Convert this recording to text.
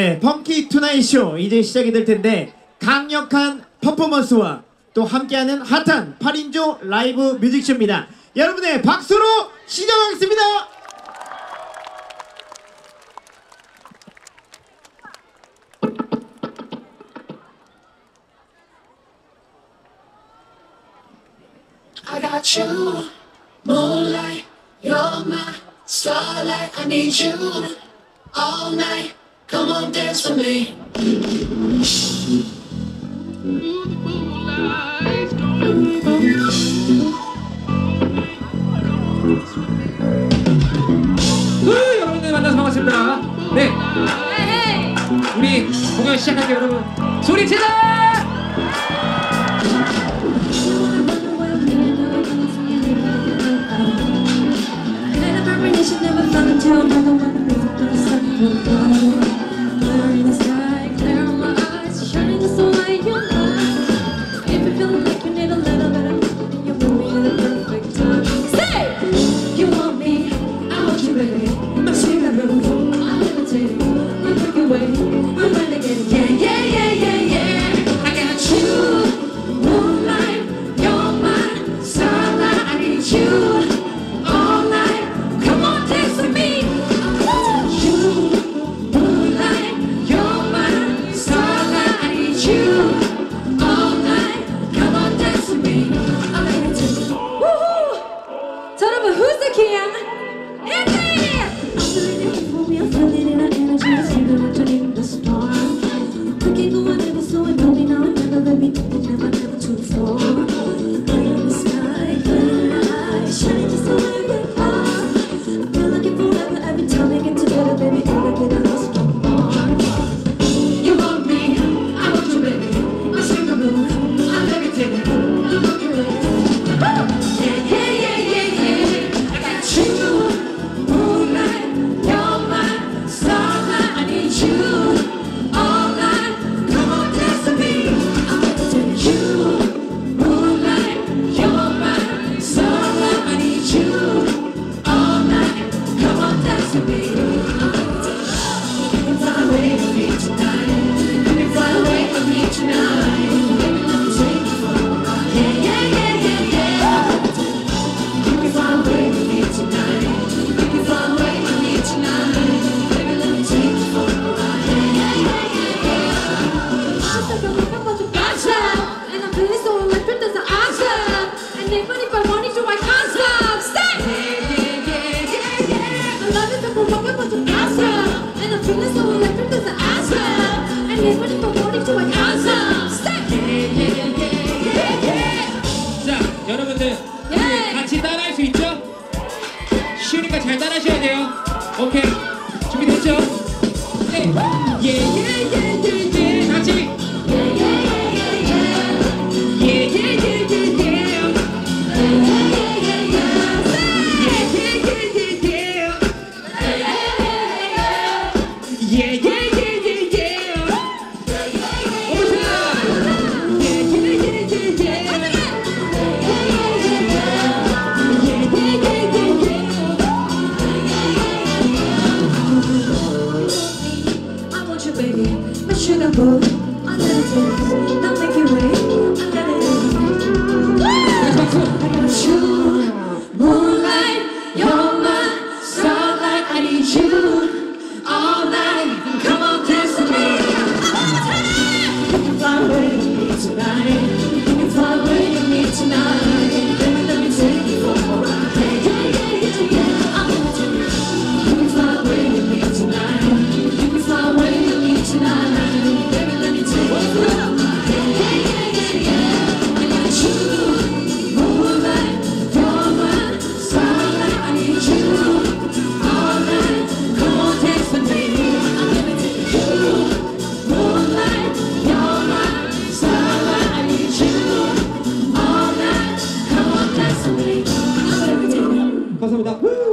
네, Funky Tonight 쇼 이제 시작이 될 텐데 강력한 퍼포먼스와 또 함께하는 핫한 8인조 라이브 music쇼입니다. 여러분의 박수로 시작하겠습니다. I got you're my starlight. I need you all night. Come on, dance with me. 여러분들 만나서 반갑습니다. 네. 우리 공연 시작할게요, 여러분. 소리 치자! can. 자 여러분들 예. 같이 따라할 수 있죠? 잘 따라하셔야 돼요 오케이 준비됐죠? 네. 예 예. trouble 감사합니다.